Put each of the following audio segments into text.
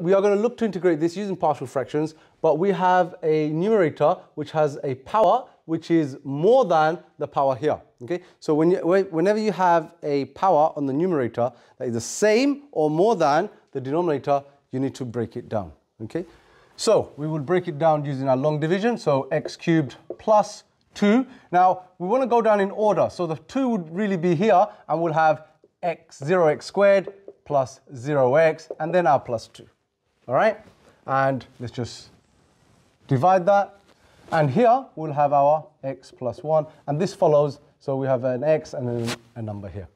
We are going to look to integrate this using partial fractions, but we have a numerator which has a power which is more than the power here. Okay, so when you, whenever you have a power on the numerator that is the same or more than the denominator, you need to break it down. Okay, so we will break it down using our long division. So x cubed plus 2. Now we want to go down in order. So the 2 would really be here, and we'll have x 0x squared plus 0x, and then our plus 2. All right, and let's just divide that and here we'll have our x plus 1. And this follows, so we have an x and then a number here.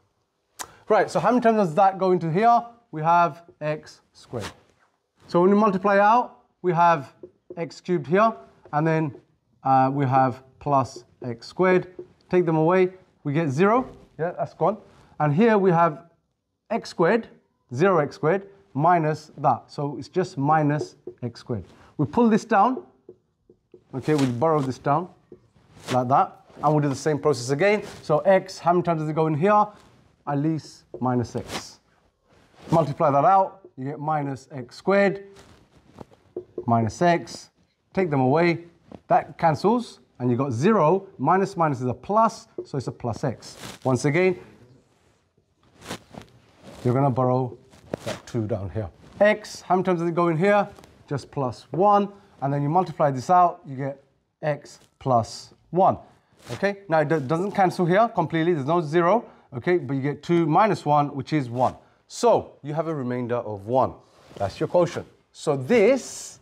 Right, so how many times does that go into here? We have x squared. So when we multiply out, we have x cubed here, and then uh, we have plus x squared. Take them away, we get 0. Yeah, that's gone. And here we have x squared, 0x squared, minus that. So it's just minus x squared. We pull this down, Okay, we borrow this down like that. And we'll do the same process again. So x, how many times does it go in here? At least minus x. Multiply that out, you get minus x squared, minus x. Take them away, that cancels, and you got zero. Minus minus is a plus, so it's a plus x. Once again, you're gonna borrow that two down here. x, how many times does it go in here? Just plus one and then you multiply this out, you get x plus 1. Okay, now it doesn't cancel here completely, there's no 0, okay, but you get 2 minus 1, which is 1. So you have a remainder of 1. That's your quotient. So this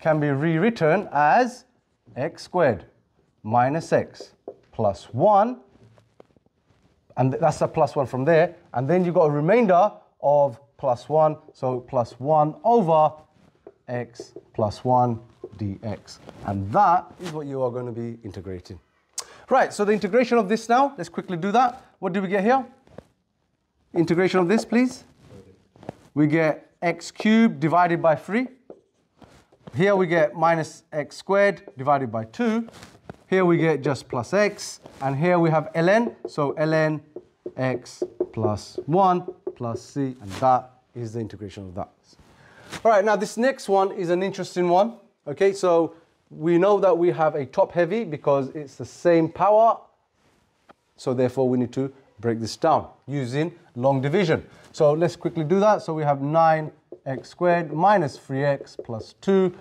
can be rewritten as x squared minus x plus 1, and that's a plus 1 from there, and then you've got a remainder of plus 1, so plus 1 over x plus 1 dx. And that is what you are going to be integrating. Right, so the integration of this now, let's quickly do that. What do we get here? Integration of this, please. We get x cubed divided by 3. Here we get minus x squared divided by 2. Here we get just plus x. And here we have ln, so ln x plus 1 plus c, and that is the integration of that. All right, now this next one is an interesting one. Okay, so we know that we have a top heavy because it's the same power. So therefore we need to break this down using long division. So let's quickly do that. So we have 9x squared minus 3x plus 2.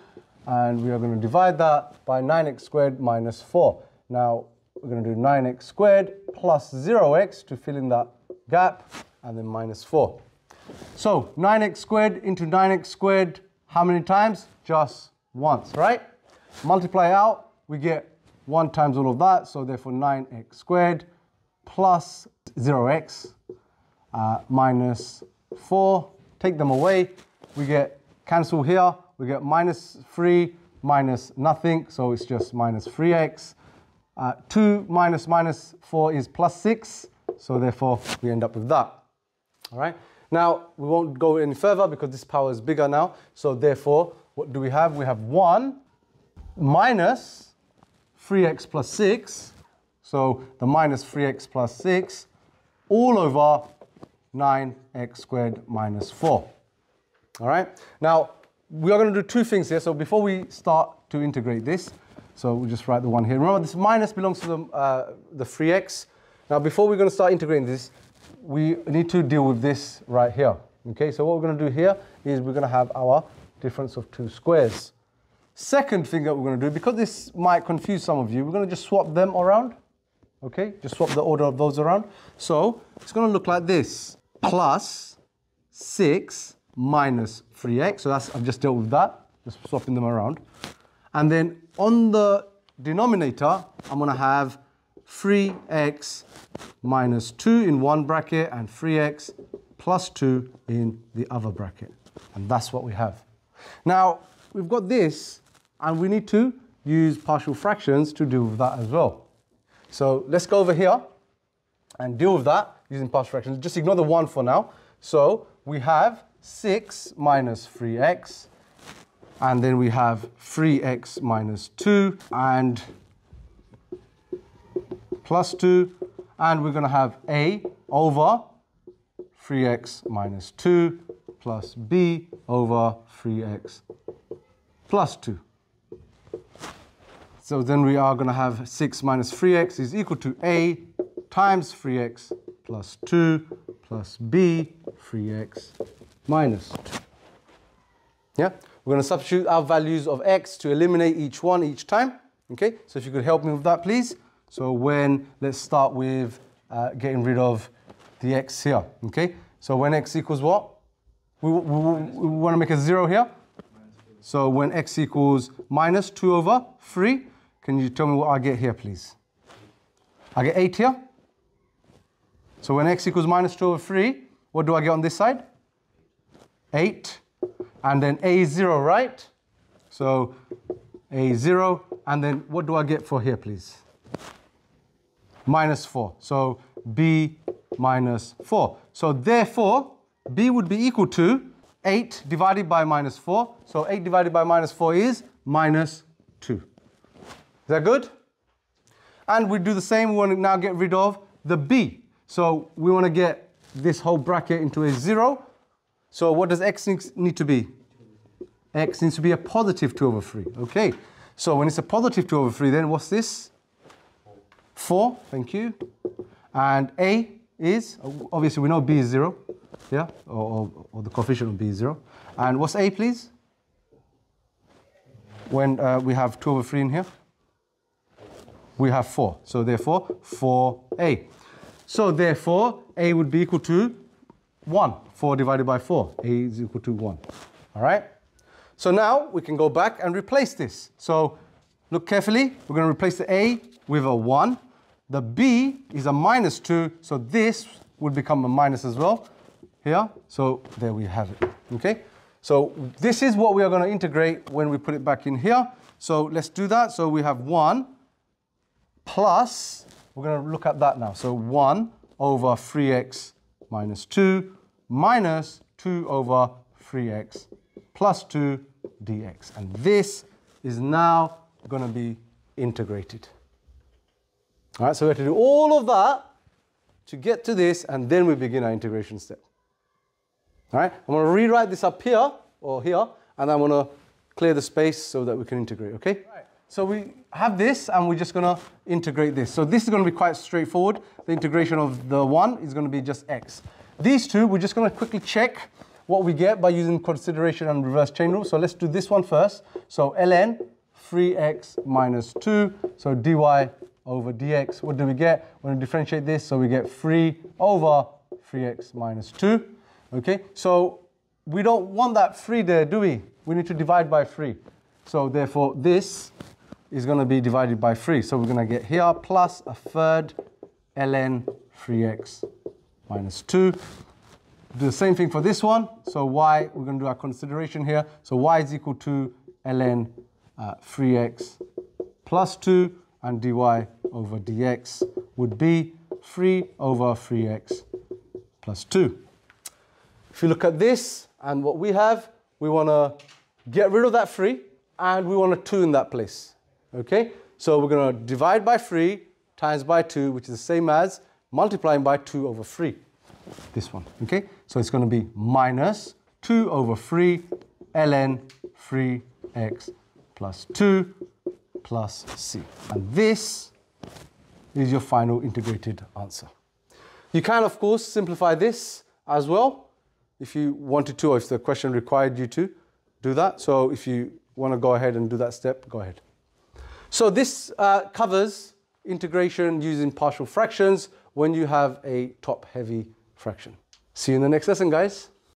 And we are going to divide that by 9x squared minus 4. Now we're going to do 9x squared plus 0x to fill in that gap and then minus 4. So 9x squared into 9x squared, how many times? Just once, right? Multiply out, we get 1 times all of that, so therefore 9x squared plus 0x uh, minus 4. Take them away, we get cancel here, we get minus 3 minus nothing, so it's just minus 3x. Uh, 2 minus minus 4 is plus 6, so therefore we end up with that. All right. Now, we won't go any further because this power is bigger now, so therefore what do we have? We have 1 minus 3x plus 6. So the minus 3x plus 6 all over 9x squared minus 4. All right? Now, we are going to do two things here. So before we start to integrate this, so we'll just write the one here. Remember, this minus belongs to the, uh, the 3x. Now, before we're going to start integrating this, we need to deal with this right here. Okay, so what we're going to do here is we're going to have our difference of two squares. Second thing that we're going to do, because this might confuse some of you, we're going to just swap them around. Okay, just swap the order of those around. So it's going to look like this. Plus 6 minus 3x. So that's I've just dealt with that. Just swapping them around. And then on the denominator, I'm going to have 3x minus 2 in one bracket and 3x plus 2 in the other bracket. And that's what we have. Now, we've got this, and we need to use partial fractions to deal with that as well. So let's go over here and deal with that using partial fractions. Just ignore the 1 for now. So we have 6 minus 3x, and then we have 3x minus 2, and plus 2, and we're going to have a over 3x minus 2 plus b over 3x plus 2. So then we are going to have 6 minus 3x is equal to a times 3x plus 2 plus b 3x minus 2. Yeah, we're going to substitute our values of x to eliminate each one each time. Okay, so if you could help me with that, please. So when, let's start with uh, getting rid of the x here. Okay, so when x equals what? We, we, we want to make a zero here. So when x equals minus 2 over 3, can you tell me what I get here, please? I get 8 here. So when x equals minus 2 over 3, what do I get on this side? 8. And then a is 0, right? So a is 0. And then what do I get for here, please? Minus 4. So b minus 4. So therefore, b would be equal to 8 divided by minus 4. So 8 divided by minus 4 is minus 2. Is that good? And we do the same. We want to now get rid of the b. So we want to get this whole bracket into a 0. So what does x need to be? x needs to be a positive 2 over 3. Okay. So when it's a positive 2 over 3, then what's this? 4. Thank you. And a is, obviously we know b is 0. Yeah, or, or, or the coefficient of b is 0. And what's a, please? When uh, we have 2 over 3 in here? We have 4. So therefore, 4a. So therefore, a would be equal to 1. 4 divided by 4. a is equal to 1. All right? So now we can go back and replace this. So look carefully. We're going to replace the a with a 1. The b is a minus 2, so this would become a minus as well here. So there we have it, okay? So this is what we are going to integrate when we put it back in here. So let's do that. So we have 1 plus, we're going to look at that now. So 1 over 3x minus 2 minus 2 over 3x plus 2 dx. And this is now going to be integrated. All right, so we have to do all of that to get to this, and then we begin our integration step. All right, I'm going to rewrite this up here or here, and I'm going to clear the space so that we can integrate, okay? Right. So we have this, and we're just going to integrate this. So this is going to be quite straightforward. The integration of the 1 is going to be just x. These two, we're just going to quickly check what we get by using consideration and reverse chain rule. So let's do this one first. So ln 3x minus 2, so dy over dx. What do we get when we differentiate this? So we get 3 over 3x minus 2. Okay, so we don't want that 3 there, do we? We need to divide by 3. So therefore, this is going to be divided by 3. So we're going to get here plus a third ln 3x minus 2. Do the same thing for this one. So y, we're going to do our consideration here. So y is equal to ln uh, 3x plus 2 and dy over dx would be 3 over 3x plus 2. If you look at this and what we have, we want to get rid of that 3 and we want a 2 in that place. Okay? So we're going to divide by 3 times by 2, which is the same as multiplying by 2 over 3. This one. Okay? So it's going to be minus 2 over 3 ln 3x plus 2 plus c. And this is your final integrated answer. You can, of course, simplify this as well if you wanted to or if the question required you to do that. So if you want to go ahead and do that step, go ahead. So this uh, covers integration using partial fractions when you have a top-heavy fraction. See you in the next lesson, guys.